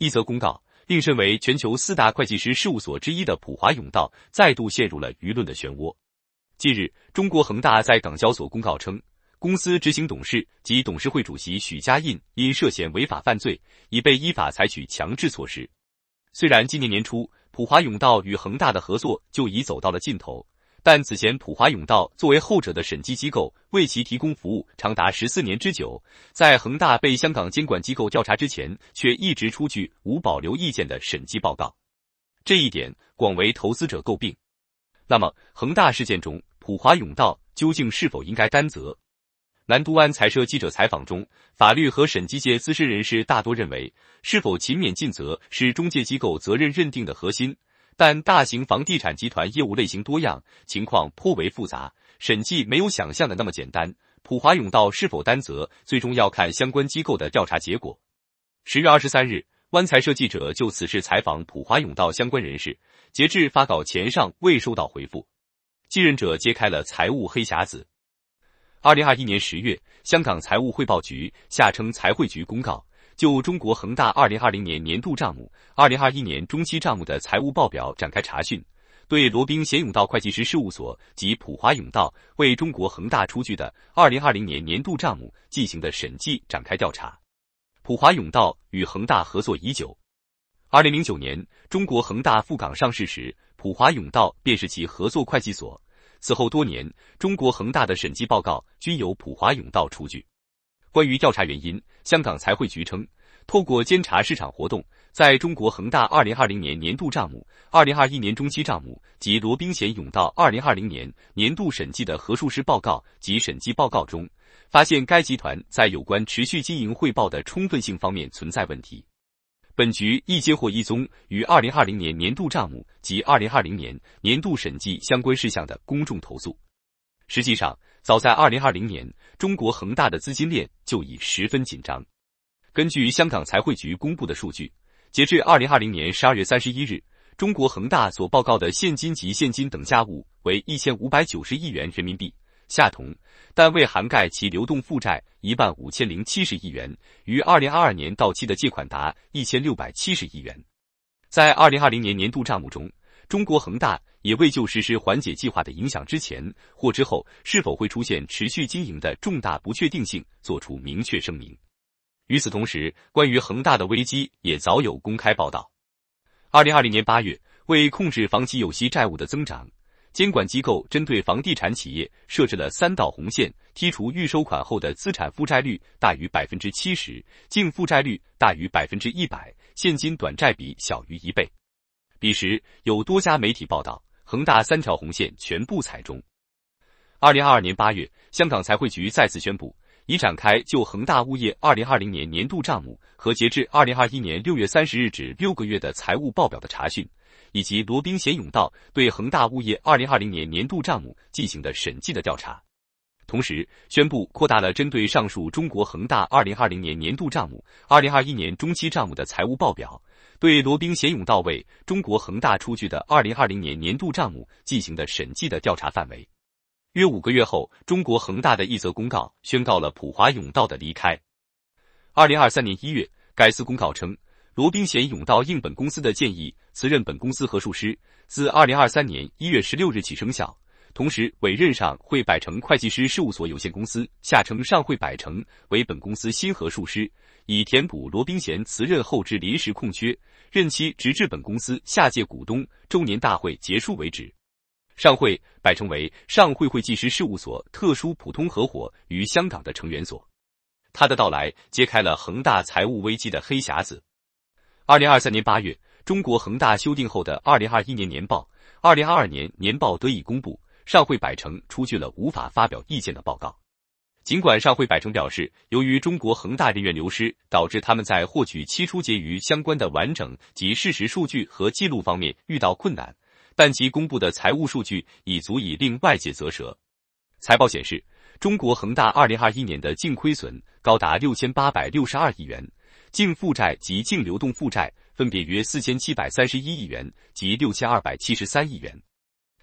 一则公告令身为全球四大会计师事务所之一的普华永道再度陷入了舆论的漩涡。近日，中国恒大在港交所公告称，公司执行董事及董事会主席许家印因涉嫌违法犯罪，已被依法采取强制措施。虽然今年年初普华永道与恒大的合作就已走到了尽头。但此前，普华永道作为后者的审计机构，为其提供服务长达十四年之久，在恒大被香港监管机构调查之前，却一直出具无保留意见的审计报告，这一点广为投资者诟病。那么，恒大事件中，普华永道究竟是否应该担责？南都湾财社记者采访中，法律和审计界资深人士大多认为，是否勤勉尽责是中介机构责任认定的核心。但大型房地产集团业务类型多样，情况颇为复杂，审计没有想象的那么简单。普华永道是否担责，最终要看相关机构的调查结果。十月二十三日，湾财社记者就此事采访普华永道相关人士，截至发稿前尚未收到回复。继任者揭开了财务黑匣子。二零二一年十月，香港财务汇报局（下称财汇局）公告。就中国恒大二零二零年年度账目、二零二一年中期账目的财务报表展开查询，对罗宾贤永道会计师事务所及普华永道为中国恒大出具的二零二零年年度账目进行的审计展开调查。普华永道与恒大合作已久，二零零九年中国恒大赴港上市时，普华永道便是其合作会计所。此后多年，中国恒大的审计报告均由普华永道出具。关于调查原因，香港财会局称，透过监察市场活动，在中国恒大二零二零年年度账目、二零二一年中期账目及罗宾贤永道二零二零年年度审计的核数师报告及审计报告中，发现该集团在有关持续经营汇报的充分性方面存在问题。本局亦接获一宗与二零二零年年度账目及二零二零年年度审计相关事项的公众投诉。实际上，早在二零二零年，中国恒大的资金链就已十分紧张。根据香港财汇局公布的数据，截至二零二零年十二月三十一日，中国恒大所报告的现金及现金等价物为一千五百九十亿元人民币，下同，但未涵盖其流动负债一万五千零七十亿元，于二零二二年到期的借款达一千六百七十亿元。在二零二零年年度账目中，中国恒大。也未就实施缓解计划的影响之前或之后是否会出现持续经营的重大不确定性作出明确声明。与此同时，关于恒大的危机也早有公开报道。二零二零年八月，为控制房企有息债务的增长，监管机构针对房地产企业设置了三道红线：剔除预收款后的资产负债率大于百分之七十，净负债率大于百分之一百，现金短债比小于一倍。彼时有多家媒体报道。恒大三条红线全部踩中。二零二二年八月，香港财会局再次宣布，已展开就恒大物业二零二零年年度账目和截至二零二一年六月三十日止六个月的财务报表的查询，以及罗宾贤永道对恒大物业二零二零年年度账目进行的审计的调查。同时，宣布扩大了针对上述中国恒大二零二零年年度账目、二零二一年中期账目的财务报表。对罗宾贤永道为中国恒大出具的二零二零年年度账目进行的审计的调查范围。约五个月后，中国恒大的一则公告宣告了普华永道的离开。二零二三年一月，该司公告称，罗宾贤永道应本公司的建议辞任本公司核数师，自二零二三年一月十六日起生效。同时，委任上汇百成会计师事务所有限公司（下称上汇百成）为本公司新核数师，以填补罗宾贤辞任后之临时空缺，任期直至本公司下届股东周年大会结束为止。上会百成为上会会计师事务所特殊普通合伙于香港的成员所。他的到来揭开了恒大财务危机的黑匣子。二零二三年八月，中国恒大修订后的二零二一年年报、二零二二年年报得以公布。上会百成出具了无法发表意见的报告。尽管上会百城表示，由于中国恒大人员流失，导致他们在获取期初结余相关的完整及事实数据和记录方面遇到困难，但其公布的财务数据已足以令外界啧舌。财报显示，中国恒大二零二一年的净亏损高达六千八百六十二亿元，净负债及净流动负债分别约四千七百三十一亿元及六千二百七十三亿元。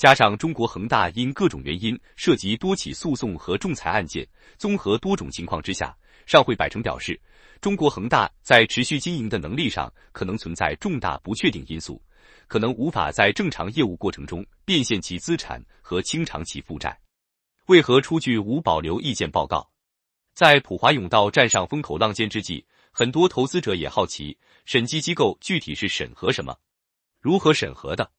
加上中国恒大因各种原因涉及多起诉讼和仲裁案件，综合多种情况之下，上会百城表示，中国恒大在持续经营的能力上可能存在重大不确定因素，可能无法在正常业务过程中变现其资产和清偿其负债。为何出具无保留意见报告？在普华永道站上风口浪尖之际，很多投资者也好奇，审计机构具体是审核什么，如何审核的？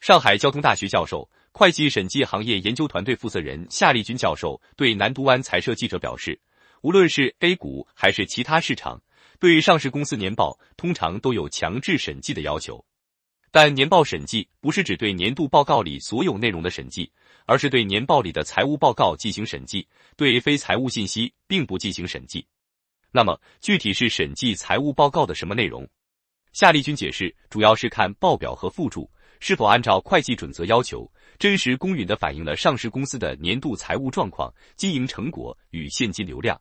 上海交通大学教授、会计审计行业研究团队负责人夏立军教授对南都湾财社记者表示。无论是 A 股还是其他市场，对上市公司年报通常都有强制审计的要求。但年报审计不是指对年度报告里所有内容的审计，而是对年报里的财务报告进行审计，对非财务信息并不进行审计。那么，具体是审计财务报告的什么内容？夏立军解释，主要是看报表和附注是否按照会计准则要求，真实公允的反映了上市公司的年度财务状况、经营成果与现金流量。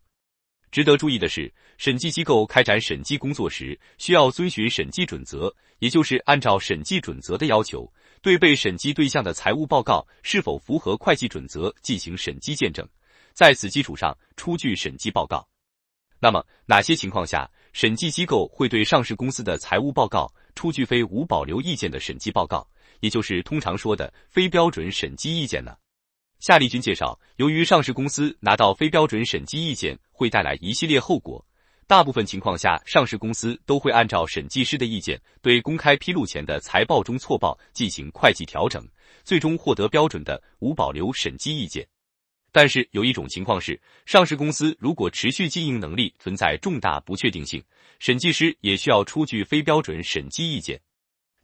值得注意的是，审计机构开展审计工作时，需要遵循审计准则，也就是按照审计准则的要求，对被审计对象的财务报告是否符合会计准则进行审计见证，在此基础上出具审计报告。那么，哪些情况下审计机构会对上市公司的财务报告出具非无保留意见的审计报告，也就是通常说的非标准审计意见呢？夏立军介绍，由于上市公司拿到非标准审计意见会带来一系列后果，大部分情况下，上市公司都会按照审计师的意见，对公开披露前的财报中错报进行会计调整，最终获得标准的无保留审计意见。但是有一种情况是，上市公司如果持续经营能力存在重大不确定性，审计师也需要出具非标准审计意见。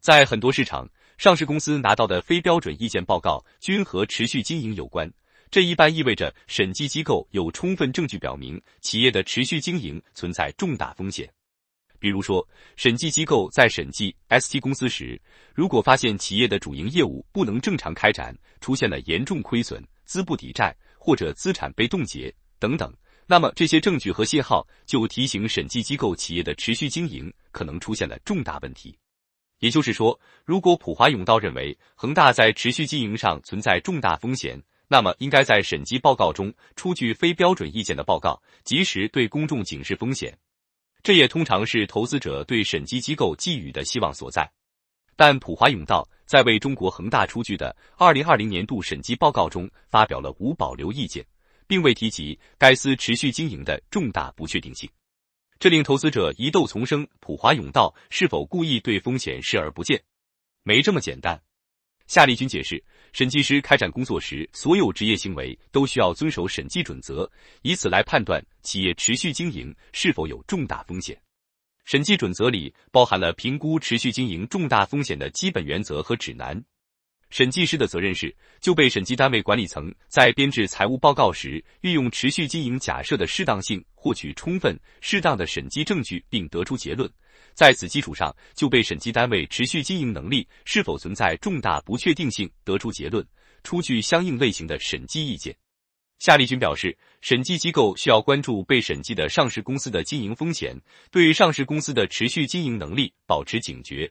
在很多市场。上市公司拿到的非标准意见报告均和持续经营有关，这一般意味着审计机构有充分证据表明企业的持续经营存在重大风险。比如说，审计机构在审计 ST 公司时，如果发现企业的主营业务不能正常开展，出现了严重亏损、资不抵债或者资产被冻结等等，那么这些证据和信号就提醒审计机构企业的持续经营可能出现了重大问题。也就是说，如果普华永道认为恒大在持续经营上存在重大风险，那么应该在审计报告中出具非标准意见的报告，及时对公众警示风险。这也通常是投资者对审计机构寄予的希望所在。但普华永道在为中国恒大出具的二零二零年度审计报告中发表了无保留意见，并未提及该司持续经营的重大不确定性。这令投资者疑窦丛生，普华永道是否故意对风险视而不见？没这么简单。夏立军解释，审计师开展工作时，所有职业行为都需要遵守审计准则，以此来判断企业持续经营是否有重大风险。审计准则里包含了评估持续经营重大风险的基本原则和指南。审计师的责任是就被审计单位管理层在编制财务报告时运用持续经营假设的适当性，获取充分适当的审计证据，并得出结论。在此基础上，就被审计单位持续经营能力是否存在重大不确定性，得出结论，出具相应类型的审计意见。夏立军表示，审计机构需要关注被审计的上市公司的经营风险，对上市公司的持续经营能力保持警觉。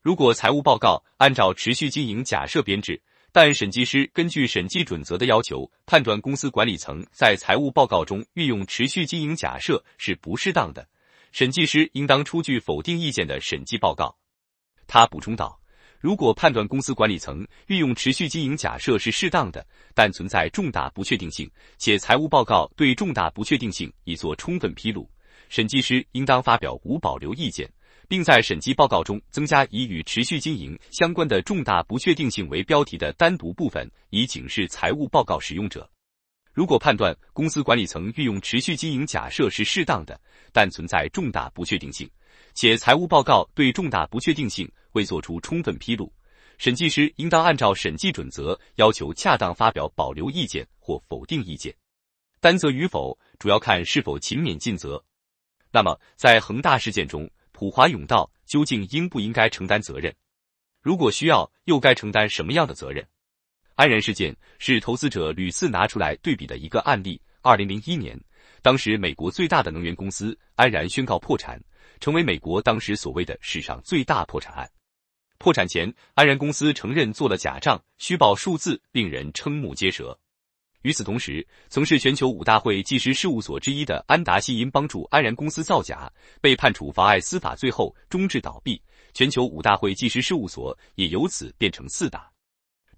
如果财务报告按照持续经营假设编制，但审计师根据审计准则的要求判断公司管理层在财务报告中运用持续经营假设是不适当的，审计师应当出具否定意见的审计报告。他补充道：“如果判断公司管理层运用持续经营假设是适当的，但存在重大不确定性，且财务报告对重大不确定性已做充分披露，审计师应当发表无保留意见。”并在审计报告中增加以与持续经营相关的重大不确定性为标题的单独部分，以警示财务报告使用者。如果判断公司管理层运用持续经营假设是适当的，但存在重大不确定性，且财务报告对重大不确定性未作出充分披露，审计师应当按照审计准则要求恰当发表保留意见或否定意见。担责与否主要看是否勤勉尽责。那么，在恒大事件中，普华永道究竟应不应该承担责任？如果需要，又该承担什么样的责任？安然事件是投资者屡次拿出来对比的一个案例。二零零一年，当时美国最大的能源公司安然宣告破产，成为美国当时所谓的史上最大破产案。破产前，安然公司承认做了假账，虚报数字，令人瞠目结舌。与此同时，曾是全球五大会计师事务所之一的安达西因帮助安然公司造假，被判处妨碍司法最后终至倒闭。全球五大会计师事务所也由此变成四大。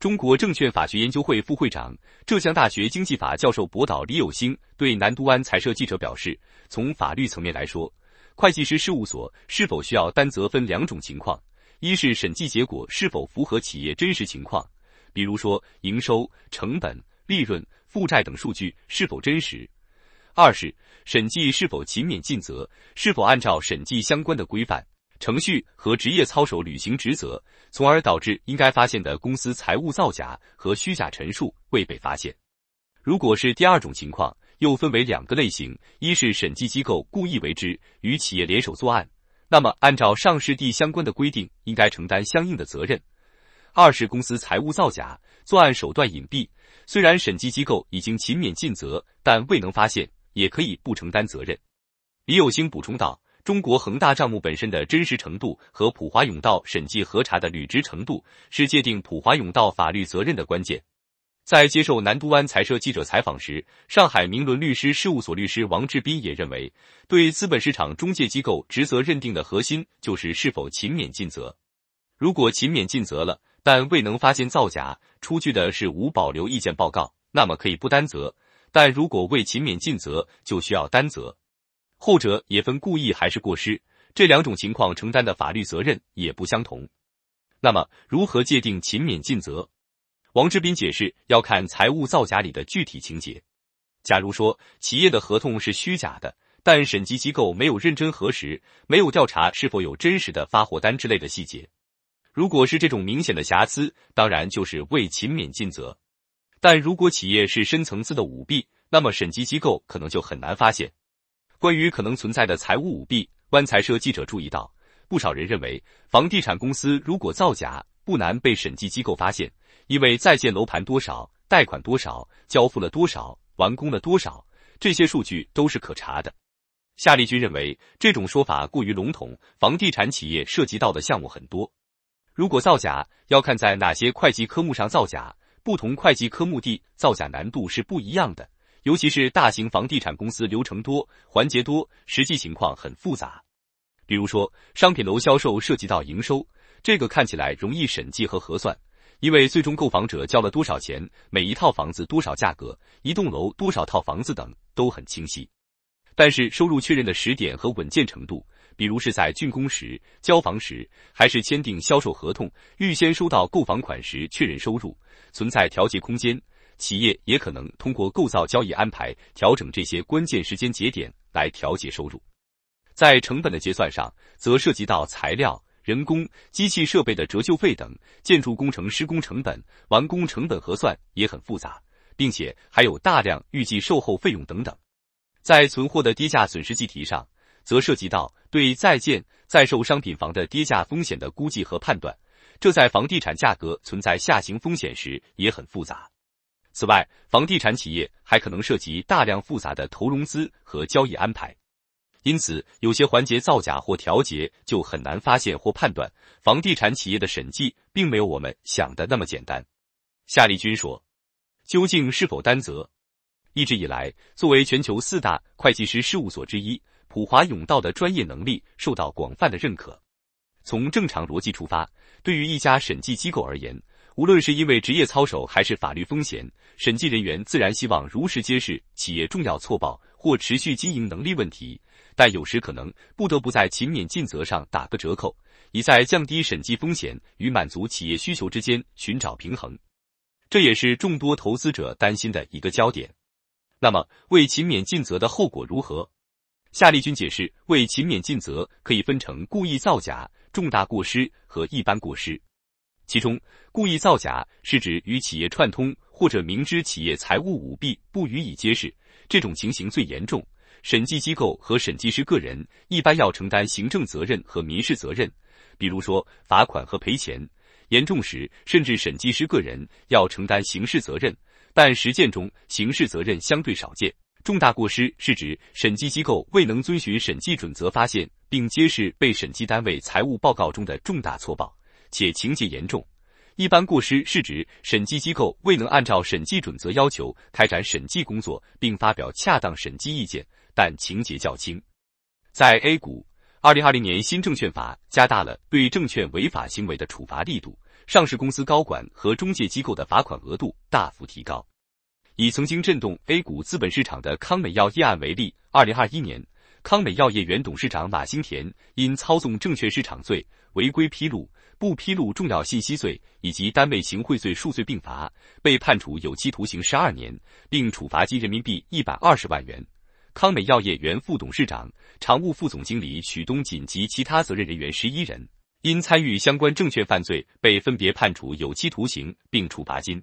中国证券法学研究会副会长、浙江大学经济法教授博导李有兴对南都湾财社记者表示：“从法律层面来说，会计师事务所是否需要担责分两种情况：一是审计结果是否符合企业真实情况，比如说营收、成本、利润、负债等数据是否真实；二是审计是否勤勉尽责，是否按照审计相关的规范。”程序和职业操守履行职责，从而导致应该发现的公司财务造假和虚假陈述未被发现。如果是第二种情况，又分为两个类型：一是审计机构故意为之，与企业联手作案，那么按照上市地相关的规定，应该承担相应的责任；二是公司财务造假，作案手段隐蔽，虽然审计机构已经勤勉尽责，但未能发现，也可以不承担责任。李有兴补充道。中国恒大账目本身的真实程度和普华永道审计核查的履职程度，是界定普华永道法律责任的关键。在接受南都湾财社记者采访时，上海明伦律师事务所律师王志斌也认为，对资本市场中介机构职责认定的核心就是是否勤勉尽责。如果勤勉尽责了，但未能发现造假，出具的是无保留意见报告，那么可以不担责；但如果未勤勉尽责，就需要担责。后者也分故意还是过失，这两种情况承担的法律责任也不相同。那么，如何界定勤勉尽责？王志斌解释，要看财务造假里的具体情节。假如说企业的合同是虚假的，但审计机构没有认真核实，没有调查是否有真实的发货单之类的细节，如果是这种明显的瑕疵，当然就是未勤勉尽责。但如果企业是深层次的舞弊，那么审计机构可能就很难发现。关于可能存在的财务舞弊，湾财社记者注意到，不少人认为，房地产公司如果造假，不难被审计机构发现，因为在建楼盘多少、贷款多少、交付了多少、完工了多少，这些数据都是可查的。夏立军认为，这种说法过于笼统，房地产企业涉及到的项目很多，如果造假，要看在哪些会计科目上造假，不同会计科目地造假难度是不一样的。尤其是大型房地产公司流程多、环节多，实际情况很复杂。比如说，商品楼销售涉及到营收，这个看起来容易审计和核算，因为最终购房者交了多少钱，每一套房子多少价格，一栋楼多少套房子等都很清晰。但是收入确认的时点和稳健程度，比如是在竣工时、交房时，还是签订销售合同、预先收到购房款时确认收入，存在调节空间。企业也可能通过构造交易安排调整这些关键时间节点来调节收入，在成本的结算上，则涉及到材料、人工、机器设备的折旧费等，建筑工程施工成本、完工成本核算也很复杂，并且还有大量预计售后费用等等。在存货的跌价损失计提上，则涉及到对在建在售商品房的跌价风险的估计和判断，这在房地产价格存在下行风险时也很复杂。此外，房地产企业还可能涉及大量复杂的投融资和交易安排，因此有些环节造假或调节就很难发现或判断。房地产企业的审计并没有我们想的那么简单。夏立军说：“究竟是否担责？一直以来，作为全球四大会计师事务所之一，普华永道的专业能力受到广泛的认可。从正常逻辑出发，对于一家审计机构而言。”无论是因为职业操守还是法律风险，审计人员自然希望如实揭示企业重要错报或持续经营能力问题，但有时可能不得不在勤勉尽责上打个折扣，以在降低审计风险与满足企业需求之间寻找平衡。这也是众多投资者担心的一个焦点。那么，为勤勉尽责的后果如何？夏立军解释，为勤勉尽责可以分成故意造假、重大过失和一般过失。其中，故意造假是指与企业串通或者明知企业财务舞弊不予以揭示，这种情形最严重。审计机构和审计师个人一般要承担行政责任和民事责任，比如说罚款和赔钱；严重时，甚至审计师个人要承担刑事责任，但实践中刑事责任相对少见。重大过失是指审计机构未能遵循审计准则发现并揭示被审计单位财务报告中的重大错报。且情节严重，一般过失是指审计机构未能按照审计准则要求开展审计工作，并发表恰当审计意见，但情节较轻。在 A 股，二零二零年新证券法加大了对证券违法行为的处罚力度，上市公司高管和中介机构的罚款额度大幅提高。以曾经震动 A 股资本市场的康美药业案为例，二零二一年，康美药业原董事长马兴田因操纵证券市场罪、违规披露。不披露重要信息罪以及单位行贿罪数罪并罚，被判处有期徒刑十二年，并处罚金人民币一百二十万元。康美药业原副董事长、常务副总经理许东锦及其他责任人员十一人，因参与相关证券犯罪，被分别判处有期徒刑并处罚金。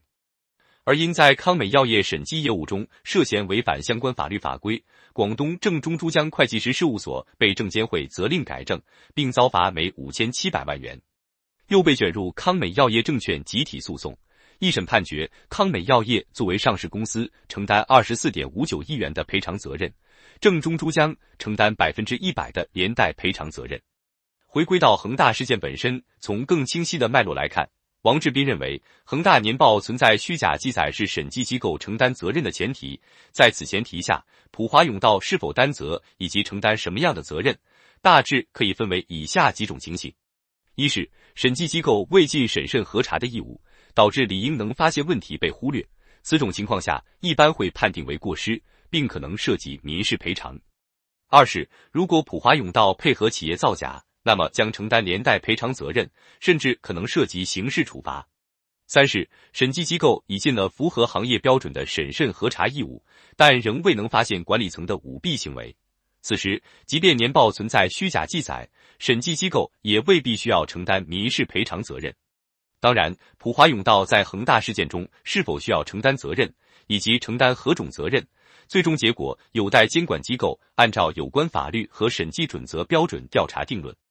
而因在康美药业审计业务中涉嫌违反相关法律法规，广东正中珠江会计师事务所被证监会责令改正，并遭罚每五千七百万元。又被卷入康美药业证券集体诉讼，一审判决康美药业作为上市公司承担二十四点五九亿元的赔偿责任，正中珠江承担百分之一百的连带赔偿责任。回归到恒大事件本身，从更清晰的脉络来看，王志斌认为恒大年报存在虚假记载是审计机构承担责任的前提，在此前提下，普华永道是否担责以及承担什么样的责任，大致可以分为以下几种情形。一是审计机构未尽审慎核查的义务，导致理应能发现问题被忽略，此种情况下一般会判定为过失，并可能涉及民事赔偿。二是如果普华永道配合企业造假，那么将承担连带赔偿责任，甚至可能涉及刑事处罚。三是审计机构已尽了符合行业标准的审慎核查义务，但仍未能发现管理层的舞弊行为。此时，即便年报存在虚假记载，审计机构也未必需要承担民事赔偿责任。当然，普华永道在恒大事件中是否需要承担责任，以及承担何种责任，最终结果有待监管机构按照有关法律和审计准则标准调查定论。